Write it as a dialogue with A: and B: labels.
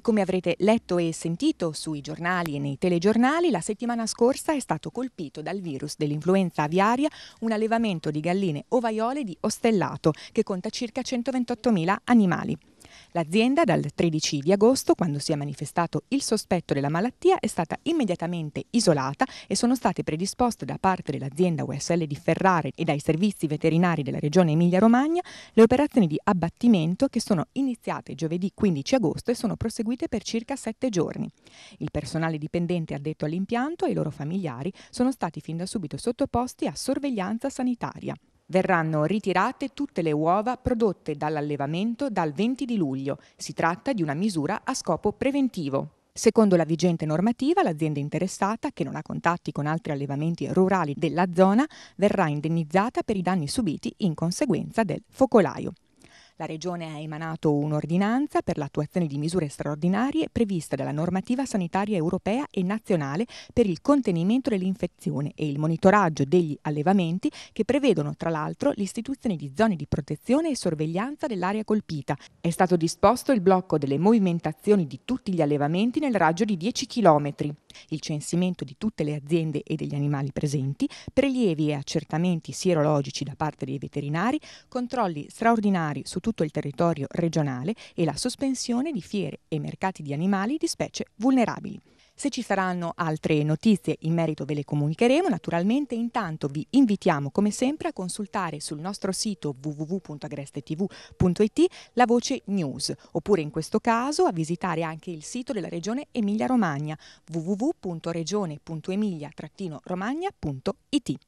A: E come avrete letto e sentito sui giornali e nei telegiornali, la settimana scorsa è stato colpito dal virus dell'influenza aviaria un allevamento di galline ovaiole di Ostellato che conta circa 128.000 animali. L'azienda dal 13 di agosto, quando si è manifestato il sospetto della malattia, è stata immediatamente isolata e sono state predisposte da parte dell'azienda USL di Ferrare e dai servizi veterinari della regione Emilia-Romagna le operazioni di abbattimento che sono iniziate giovedì 15 agosto e sono proseguite per circa sette giorni. Il personale dipendente addetto all'impianto e i loro familiari sono stati fin da subito sottoposti a sorveglianza sanitaria. Verranno ritirate tutte le uova prodotte dall'allevamento dal 20 di luglio. Si tratta di una misura a scopo preventivo. Secondo la vigente normativa, l'azienda interessata, che non ha contatti con altri allevamenti rurali della zona, verrà indennizzata per i danni subiti in conseguenza del focolaio. La Regione ha emanato un'ordinanza per l'attuazione di misure straordinarie previste dalla normativa sanitaria europea e nazionale per il contenimento dell'infezione e il monitoraggio degli allevamenti che prevedono tra l'altro l'istituzione di zone di protezione e sorveglianza dell'area colpita. È stato disposto il blocco delle movimentazioni di tutti gli allevamenti nel raggio di 10 km, il censimento di tutte le aziende e degli animali presenti, prelievi e accertamenti sierologici da parte dei veterinari, controlli straordinari su tutto il territorio regionale e la sospensione di fiere e mercati di animali di specie vulnerabili. Se ci saranno altre notizie in merito ve le comunicheremo, naturalmente intanto vi invitiamo come sempre a consultare sul nostro sito www.agrestetv.it la voce news oppure in questo caso a visitare anche il sito della regione Emilia Romagna www.regione.emilia-romagna.it.